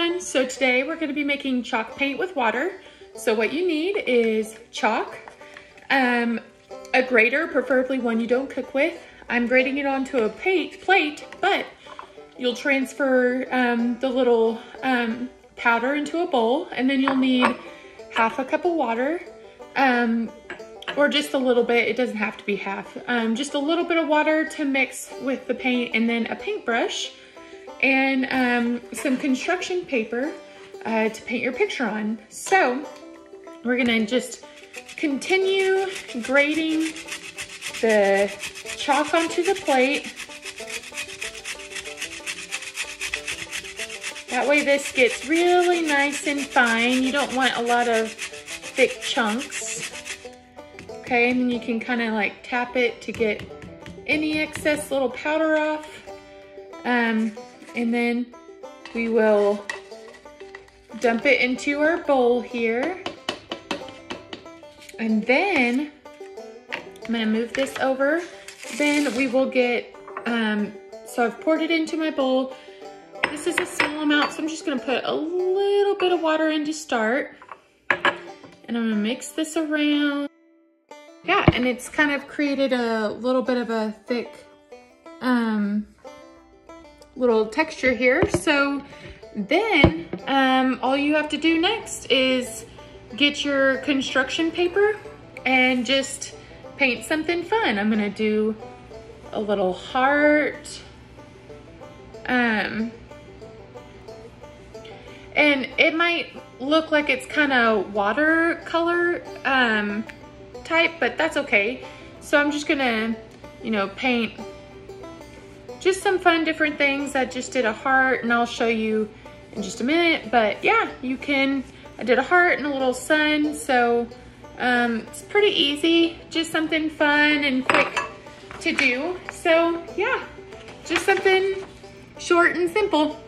everyone. So today we're gonna be making chalk paint with water. So what you need is chalk, um, a grater, preferably one you don't cook with. I'm grating it onto a plate, plate but you'll transfer um, the little um, powder into a bowl and then you'll need half a cup of water um, or just a little bit, it doesn't have to be half. Um, just a little bit of water to mix with the paint and then a paintbrush and um, some construction paper uh, to paint your picture on. So we're gonna just continue grating the chalk onto the plate. That way this gets really nice and fine. You don't want a lot of thick chunks. Okay, and then you can kind of like tap it to get any excess little powder off. Um, and then we will dump it into our bowl here. And then I'm gonna move this over. Then we will get, um, so I've poured it into my bowl. This is a small amount, so I'm just gonna put a little bit of water in to start. And I'm gonna mix this around. Yeah, and it's kind of created a little bit of a thick um, little texture here. So then um, all you have to do next is get your construction paper and just paint something fun. I'm gonna do a little heart. Um, and it might look like it's kind of watercolor um, type, but that's okay. So I'm just gonna, you know, paint just some fun different things. I just did a heart and I'll show you in just a minute, but yeah, you can, I did a heart and a little sun. So um, it's pretty easy, just something fun and quick to do. So yeah, just something short and simple.